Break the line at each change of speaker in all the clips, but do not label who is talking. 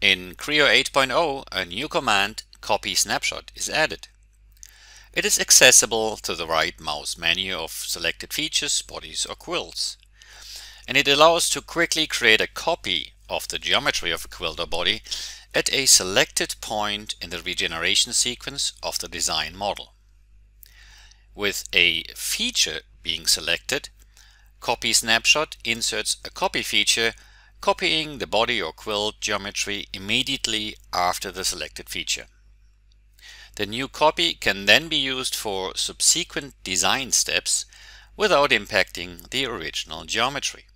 In Creo 8.0, a new command, copy snapshot, is added. It is accessible to the right mouse menu of selected features, bodies or quilts. And it allows to quickly create a copy of the geometry of a quilt or body at a selected point in the regeneration sequence of the design model. With a feature being selected, Copy Snapshot inserts a copy feature copying the body or quilt geometry immediately after the selected feature. The new copy can then be used for subsequent design steps without impacting the original geometry.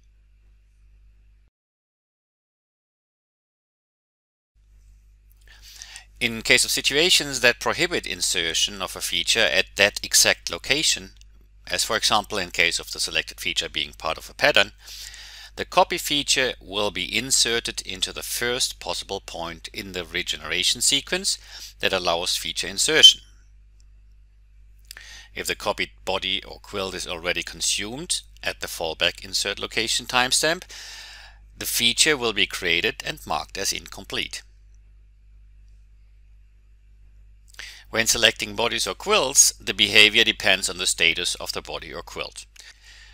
In case of situations that prohibit insertion of a feature at that exact location, as for example in case of the selected feature being part of a pattern, the copy feature will be inserted into the first possible point in the regeneration sequence that allows feature insertion. If the copied body or quilt is already consumed at the fallback insert location timestamp, the feature will be created and marked as incomplete. When selecting bodies or quilts, the behavior depends on the status of the body or quilt.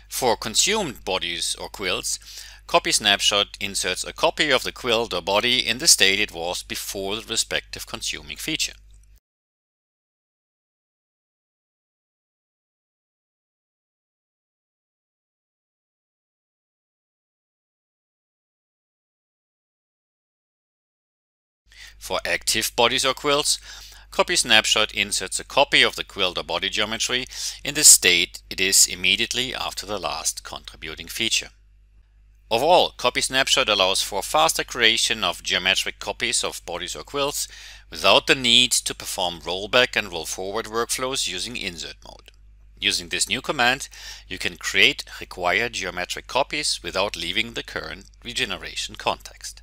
For consumed bodies or quilts, Copy Snapshot inserts a copy of the quilt or body in the state it was before the respective consuming feature. For active bodies or quilts, Copy Snapshot inserts a copy of the quilt or body geometry in the state it is immediately after the last contributing feature. Overall, Copy Snapshot allows for faster creation of geometric copies of bodies or quilts without the need to perform rollback and roll forward workflows using insert mode. Using this new command, you can create required geometric copies without leaving the current regeneration context.